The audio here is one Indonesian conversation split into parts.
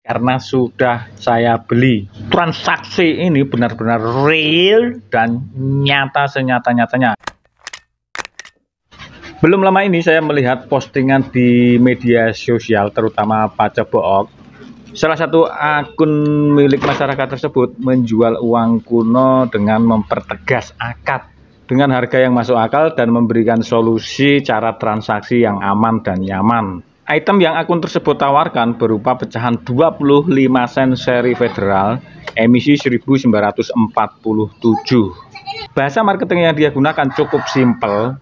karena sudah saya beli. Transaksi ini benar-benar real dan nyata senyata-nyatanya. Belum lama ini saya melihat postingan di media sosial terutama Paca Book. Salah satu akun milik masyarakat tersebut menjual uang kuno dengan mempertegas akad dengan harga yang masuk akal dan memberikan solusi cara transaksi yang aman dan nyaman. Item yang akun tersebut tawarkan berupa pecahan 25 sen seri federal emisi 1947. Bahasa marketing yang dia gunakan cukup simpel,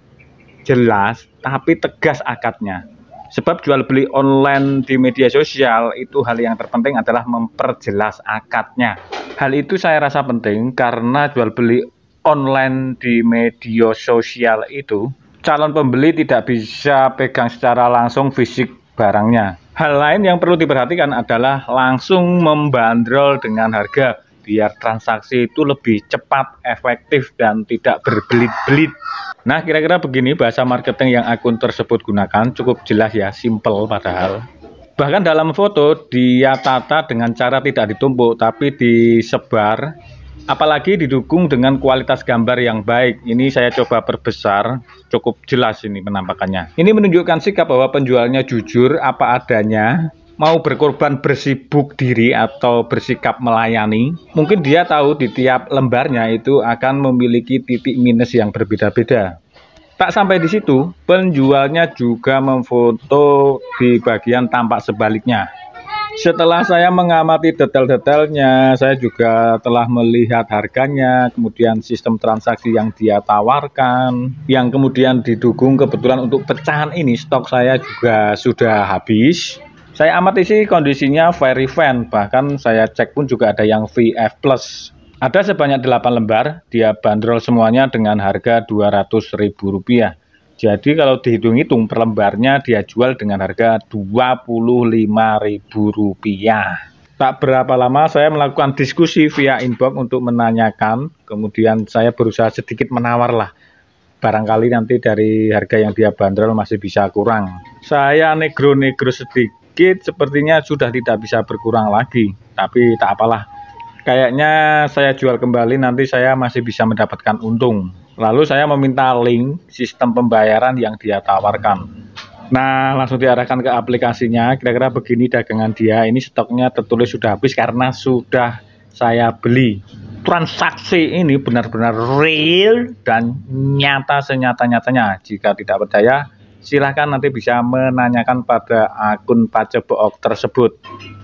jelas, tapi tegas akadnya. Sebab jual beli online di media sosial itu hal yang terpenting adalah memperjelas akadnya. Hal itu saya rasa penting karena jual beli online di media sosial itu, calon pembeli tidak bisa pegang secara langsung fisik barangnya. Hal lain yang perlu diperhatikan adalah langsung membandrol dengan harga biar transaksi itu lebih cepat, efektif, dan tidak berbelit-belit. Nah, kira-kira begini bahasa marketing yang akun tersebut gunakan cukup jelas ya, simple padahal. Bahkan dalam foto dia tata dengan cara tidak ditumpuk tapi disebar apalagi didukung dengan kualitas gambar yang baik. Ini saya coba perbesar, cukup jelas ini penampakannya. Ini menunjukkan sikap bahwa penjualnya jujur apa adanya, mau berkorban bersibuk diri atau bersikap melayani. Mungkin dia tahu di tiap lembarnya itu akan memiliki titik minus yang berbeda-beda. Tak sampai di situ, penjualnya juga memfoto di bagian tampak sebaliknya. Setelah saya mengamati detail-detailnya, saya juga telah melihat harganya, kemudian sistem transaksi yang dia tawarkan, yang kemudian didukung kebetulan untuk pecahan ini stok saya juga sudah habis. Saya amati sih kondisinya very fan, bahkan saya cek pun juga ada yang VF Plus. Ada sebanyak 8 lembar, dia bandrol semuanya dengan harga Rp200.000. Jadi kalau dihitung-hitung per lembarnya dia jual dengan harga Rp25.000. Tak berapa lama saya melakukan diskusi via inbox untuk menanyakan, kemudian saya berusaha sedikit menawar lah. Barangkali nanti dari harga yang dia bandrol masih bisa kurang. Saya negro-negro sedikit, sepertinya sudah tidak bisa berkurang lagi. Tapi tak apalah, kayaknya saya jual kembali nanti saya masih bisa mendapatkan untung. Lalu saya meminta link sistem pembayaran yang dia tawarkan. Nah, langsung diarahkan ke aplikasinya. Kira-kira begini dagangan dia. Ini stoknya tertulis sudah habis karena sudah saya beli. Transaksi ini benar-benar real dan nyata senyata-nyatanya. Jika tidak percaya, silahkan nanti bisa menanyakan pada akun Pacebook tersebut.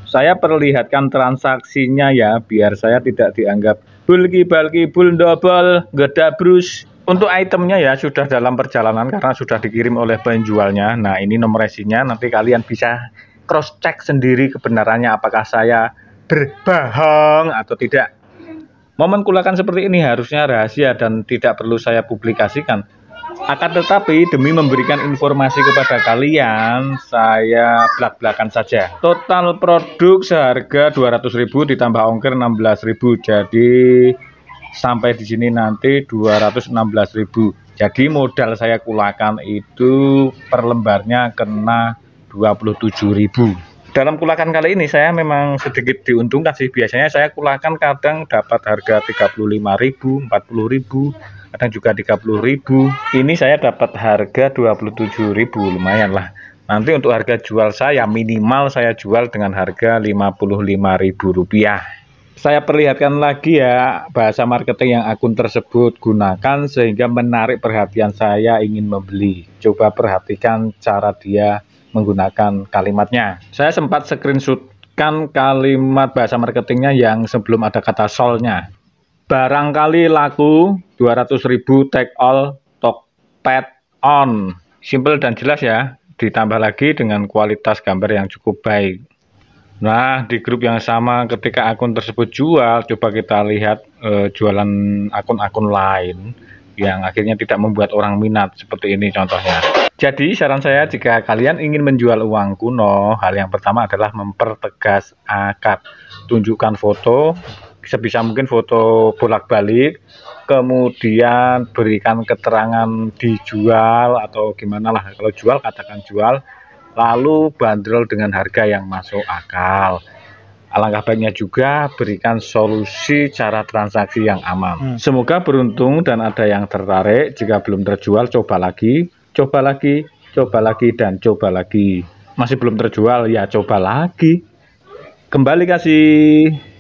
Saya perlihatkan transaksinya ya, biar saya tidak dianggap bulki balki bul double gedabrus untuk itemnya ya sudah dalam perjalanan karena sudah dikirim oleh penjualnya. Nah ini nomor resinya nanti kalian bisa cross check sendiri kebenarannya. Apakah saya berbohong atau tidak. Momen kulakan seperti ini harusnya rahasia dan tidak perlu saya publikasikan akan tetapi demi memberikan informasi kepada kalian, saya belak-belakan saja. Total produk seharga 200.000 ditambah ongkir 16.000. Jadi sampai di sini nanti 216.000. Jadi modal saya kulakan itu per lembarnya kena 27.000. Dalam kulakan kali ini saya memang sedikit diuntungkan sih. Biasanya saya kulakan kadang dapat harga 35.000, 40.000 kadang juga 30.000 ini saya dapat harga 27.000 lumayan lah. Nanti untuk harga jual saya minimal saya jual dengan harga Rp55.000 saya perlihatkan lagi ya bahasa marketing yang akun tersebut gunakan sehingga menarik perhatian saya ingin membeli. Coba perhatikan cara dia menggunakan kalimatnya. Saya sempat screenshotkan kalimat bahasa marketingnya yang sebelum ada kata solnya barangkali laku 200.000 take all Tokped on. Simple dan jelas ya ditambah lagi dengan kualitas gambar yang cukup baik. Nah di grup yang sama ketika akun tersebut jual coba kita lihat eh, jualan akun-akun lain yang akhirnya tidak membuat orang minat seperti ini contohnya. Jadi saran saya jika kalian ingin menjual uang kuno hal yang pertama adalah mempertegas akad. Tunjukkan foto sebisa mungkin foto bolak-balik kemudian berikan keterangan dijual atau gimana lah kalau jual katakan jual lalu bandrol dengan harga yang masuk akal Alangkah baiknya juga berikan solusi cara transaksi yang aman. Hmm. Semoga beruntung dan ada yang tertarik. Jika belum terjual, coba lagi, coba lagi, coba lagi, dan coba lagi. Masih belum terjual, ya coba lagi. Kembali kasih.